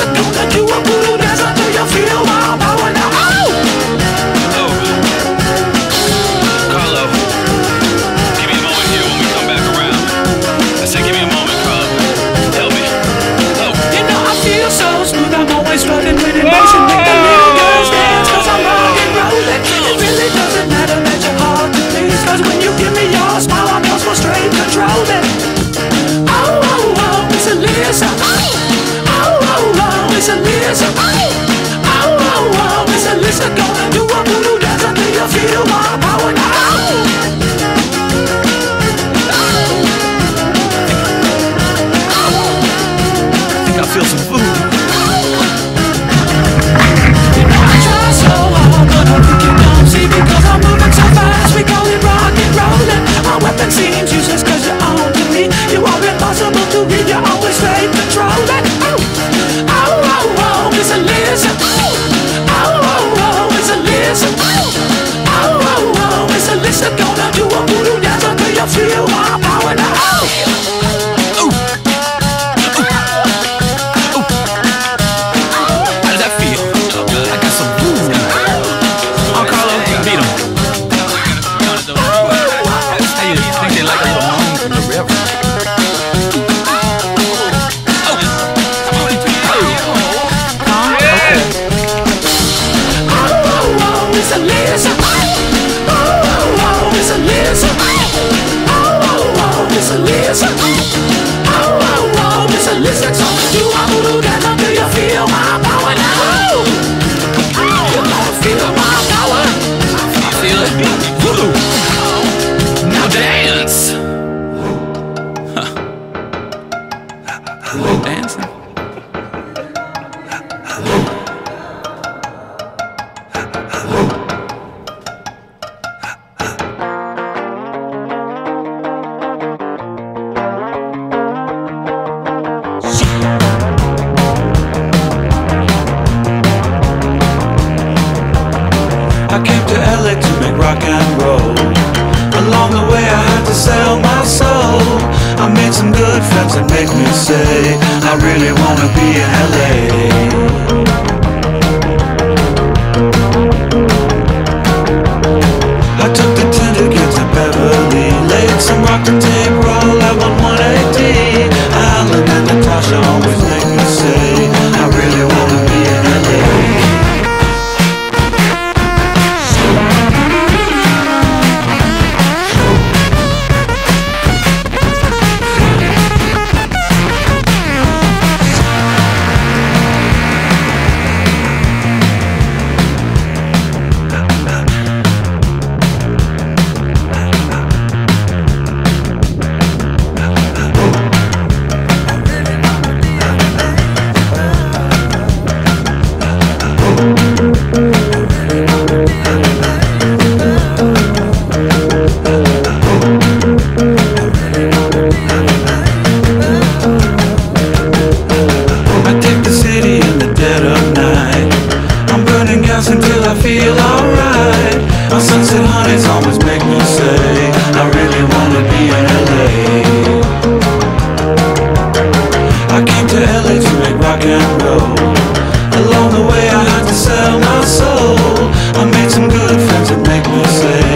Saduka feel some food. Hello. dancing. I came to LA to make rock and roll. Along the way, I had to sell my soul. I made some good friends that make me say I really wanna be in LA. movies always make me say I really wanna be in LA I came to LA to make rock and roll. Along the way I had to sell my soul. I made some good friends that make me say